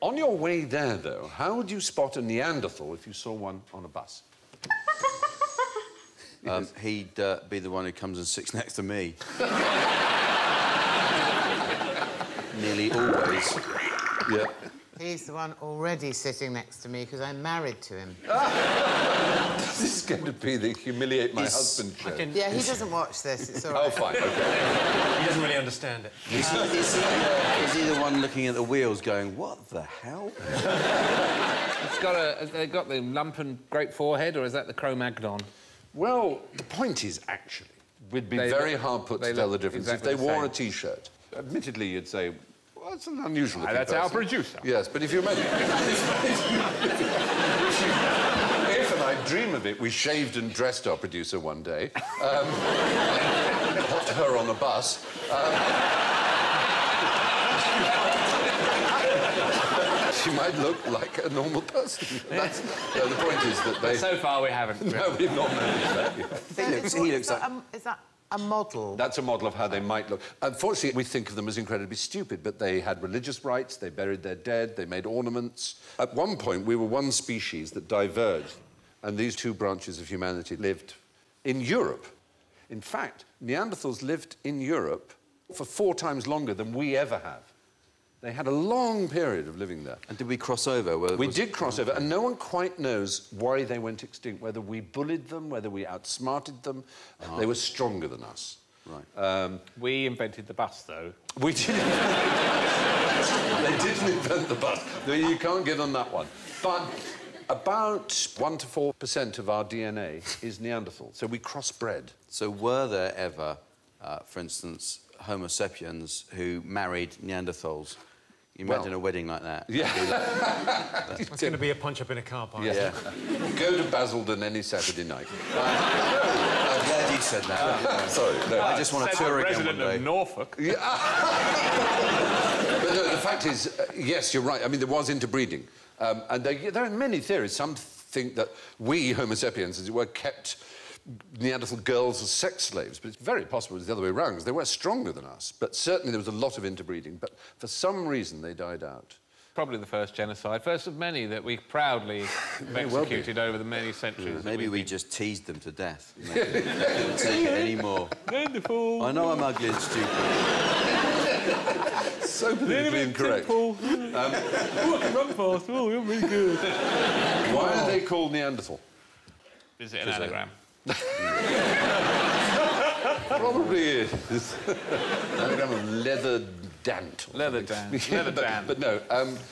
On your way there, though, how would you spot a Neanderthal if you saw one on a bus? Um, he'd uh, be the one who comes and sits next to me. Nearly always. Yeah. He's the one already sitting next to me because I'm married to him. This is going to be the humiliate my Is- husband show. Yeah, he doesn't watch this. It's all right. Oh, fine, OK. He doesn't really understand it. Is he, is, he, uh, is he the one looking at the wheels going, what the hell? It's got a. Has they got the lump and great forehead, or is that the Cro-Magnon? Well, the point is, actually, we'd be They very look- hard put to tell the difference exactly if they the wore a same. T-shirt. Admittedly, you'd say, well, it's an unusual Ah, that's our producer. Yes, but if you imagine... if, and I dream of it, we shaved and dressed our producer one day, um, popped her on a bus... Um, she might look like a normal person. That's, no, the point is that they... So far, we haven't. No, we've not managed that yet. He looks, he Is looks that like... a- is that a model? That's a model of how they might look. Unfortunately, we think of them as incredibly stupid, but they had religious rites, they buried their dead, they made ornaments. At one point, we were one species that diverged, and these two branches of humanity lived in Europe. In fact, Neanderthals lived in Europe for four times longer than we ever have. They had a long period of living there. And did we cross over? Were- We was- did cross over, and no one quite knows why they went extinct, whether we bullied them, whether we outsmarted them. They were stronger than us. Right. We invented the bus, though. We didn't. they didn't invent the bus. No, You can't give them that one. But about one to four percent of our DNA is Neanderthal, so we crossbred. So were there ever, uh, for instance, Homo sapiens who married Neanderthals? You imagine Well- a wedding like that? Yeah. It's going to be a punch up in a car park. Yeah. Yeah. Go to Basildon any Saturday night. I'm glad you said that. Sorry, no. I just want to tour again resident one day. of Norfolk. Yeah. But no, the fact is, uh, yes, you're right. I mean, there was interbreeding. Um, and there, there are many theories. Some think that we, Homo sapiens, as it were, kept Neanderthal girls as sex slaves. But it's very possible it was the other way around, because they were stronger than us. But certainly there was a lot of interbreeding. But for some reason, they died out. Probably the first genocide, first of many that we proudly well executed over the many centuries. that Maybe we've been- just teased them to death. Maybe they couldn't take it anymore. Wonderful. I know I'm ugly and stupid. So politically incorrect. oh, I can run fast. Oh, you're really good. Why are they called Neanderthal? Is it an anagram? Probably is. Anagram of leather dant. Leather something. Dan. Leather but, But no, um,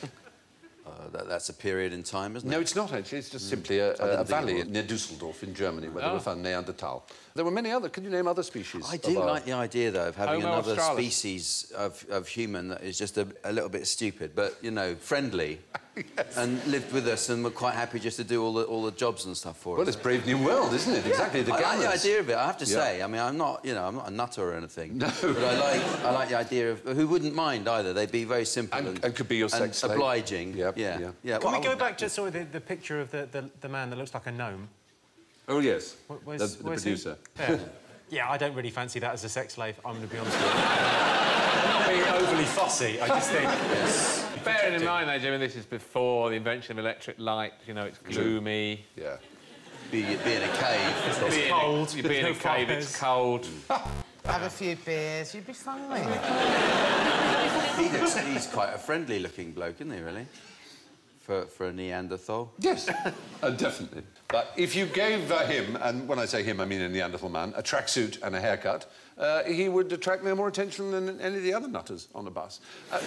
Uh, that, that's a period in time, isn't it? no, it's not actually. It's just simply a, didn't a valley near Dusseldorf in Germany where they Oh. were found Neanderthal. There were many other. Can you name other species? I do our- like the idea, though, of having Homo another australis. species of, of human that is just a, a little bit stupid, but, you know, friendly, and lived with us and were quite happy just to do all the, all the jobs and stuff for Well, us. Well, it's Brave New World, isn't it? Exactly. The I like the idea of it. I have to Yeah. say. I mean, I'm not, you know, I'm not a nutter or anything. No. But I like, I like the idea of who wouldn't mind either. They'd be very simple And- and, and could be your and sex slave. obliging. Yep, yeah, yeah. yeah. Can Well, we go back to sorry, the, the picture of the, the, the man that looks like a gnome? Oh, yes. Where's- the the where's producer. There. yeah, I don't really fancy that as a sex slave, I'm going to be honest with you. I'm not being overly fussy, I just think... Bearing in mind, though, Jimmy, this is before the invention of electric light. You know, it's gloomy. Yeah. Be, be in a cave. It's, in a- cold, You be in a no cave, it's cold. Have a few beers, you'd be fine. he looks, he's quite a friendly-looking bloke, isn't he? Really, for for a Neanderthal. Yes, uh, definitely. But if you gave uh, him, and when I say him, I mean a Neanderthal man, a tracksuit and a haircut, uh, he would attract no more attention than any of the other nutters on the bus. Uh,